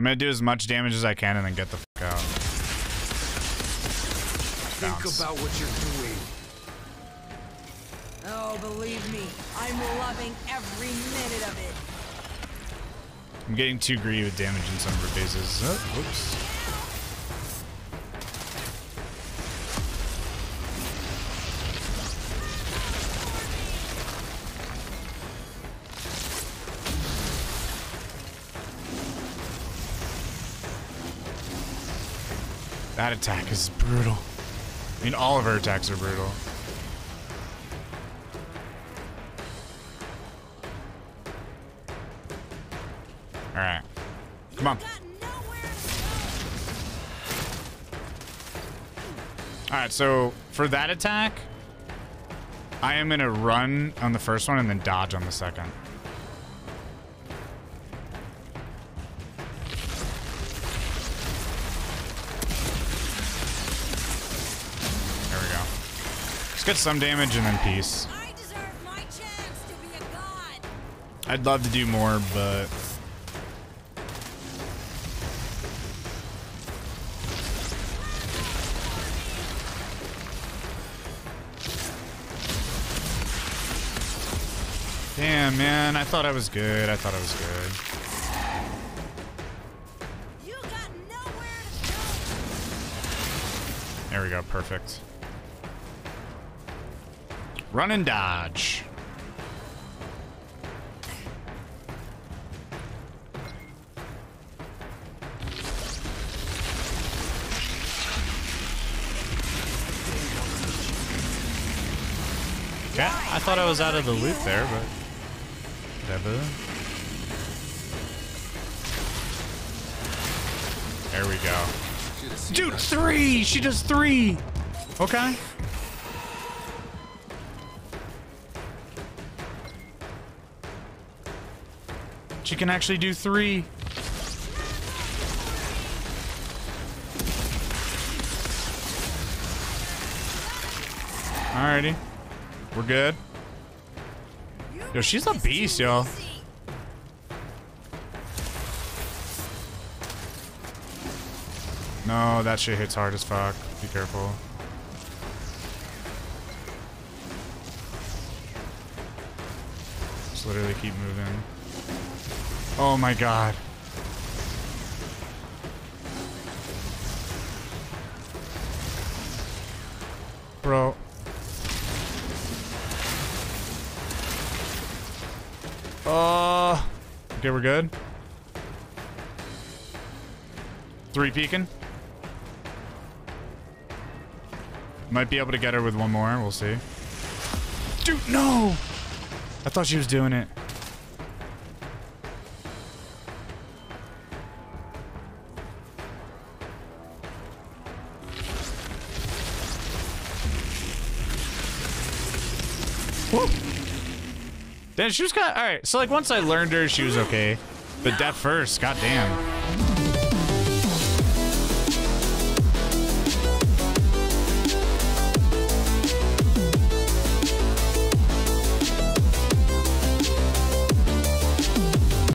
I'm gonna do as much damage as I can and then get the fuck out. Think about what you're doing. Oh, believe me, I'm loving every minute of it. I'm getting too greedy with damage in some of her bases. Oh, uh, whoops. That attack is brutal. I mean, all of her attacks are brutal. All right. Come on. Got nowhere to All right, so for that attack, I am gonna run on the first one and then dodge on the second. Let's get some damage and then peace. I deserve my chance to be a god. I'd love to do more, but Damn, man. I thought I was good. I thought I was good. You got nowhere to go. There we go. Perfect. Run and dodge. Okay, I thought I was out of the loop there, but whatever. There we go. Dude, three! She does three! Okay. She can actually do three. Alrighty. We're good. Yo, she's a beast, yo. No, that shit hits hard as fuck. Be careful. Just literally keep moving. Oh my god. Bro. Uh, okay, we're good. Three peeking. Might be able to get her with one more. We'll see. Dude, no! I thought she was doing it. Whoa. Then she was kind of all right. So like once I learned her, she was okay. But death first, goddamn.